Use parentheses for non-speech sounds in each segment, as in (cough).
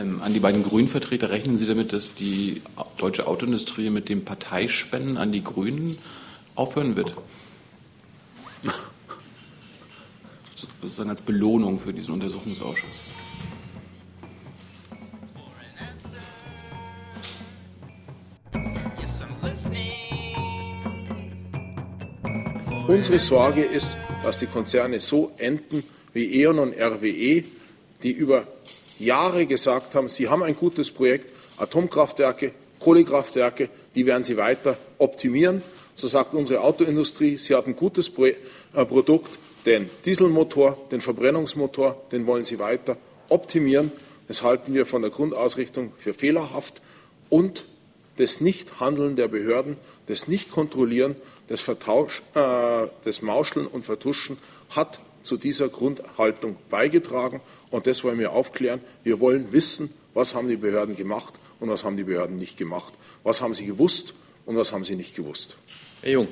Ähm, an die beiden Grünen-Vertreter rechnen Sie damit, dass die deutsche Autoindustrie mit dem Parteispenden an die Grünen aufhören wird? (laughs) Sozusagen als Belohnung für diesen Untersuchungsausschuss. Unsere Sorge ist, dass die Konzerne so enden wie E.ON und RWE, die über Jahre gesagt haben, sie haben ein gutes Projekt, Atomkraftwerke, Kohlekraftwerke, die werden sie weiter optimieren. So sagt unsere Autoindustrie, sie hat ein gutes äh, Produkt, den Dieselmotor, den Verbrennungsmotor, den wollen sie weiter optimieren. Das halten wir von der Grundausrichtung für fehlerhaft und das Nichthandeln der Behörden, das Nichtkontrollieren, das, äh, das Mauscheln und Vertuschen hat zu dieser Grundhaltung beigetragen. Und das wollen wir aufklären. Wir wollen wissen, was haben die Behörden gemacht und was haben die Behörden nicht gemacht. Was haben sie gewusst und was haben sie nicht gewusst. Herr Jung.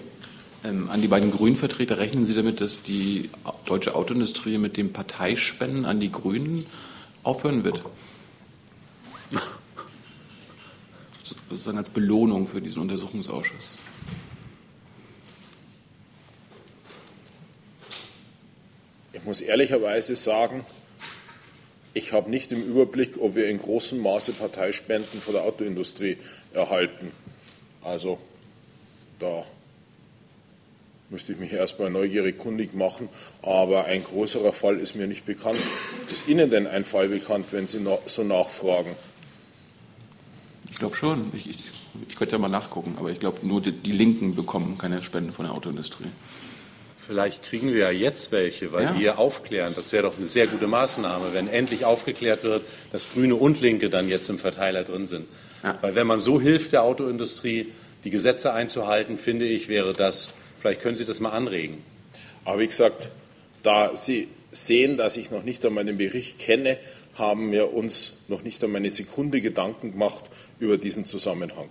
Ähm, an die beiden Grünen-Vertreter rechnen Sie damit, dass die deutsche Autoindustrie mit dem Parteispenden an die Grünen aufhören wird? (laughs) Sozusagen als Belohnung für diesen Untersuchungsausschuss. Ich muss ehrlicherweise sagen, ich habe nicht im Überblick, ob wir in großem Maße Parteispenden von der Autoindustrie erhalten. Also da müsste ich mich erstmal neugierig kundig machen, aber ein größerer Fall ist mir nicht bekannt. Ist Ihnen denn ein Fall bekannt, wenn Sie so nachfragen? Ich glaube schon. Ich, ich, ich, könnte ja mal nachgucken, aber ich glaube, nur die, die Linken bekommen keine Spenden von der Autoindustrie. Vielleicht kriegen wir ja jetzt welche, weil ja. wir aufklären. Das wäre doch eine sehr gute Maßnahme, wenn endlich aufgeklärt wird, dass Grüne und Linke dann jetzt im Verteiler drin sind. Ja. Weil wenn man so hilft der Autoindustrie, die Gesetze einzuhalten, finde ich, wäre das, vielleicht können Sie das mal anregen. Aber wie gesagt, da Sie sehen, dass ich noch nicht einmal den Bericht kenne, haben wir uns noch nicht einmal eine Sekunde Gedanken gemacht über diesen Zusammenhang.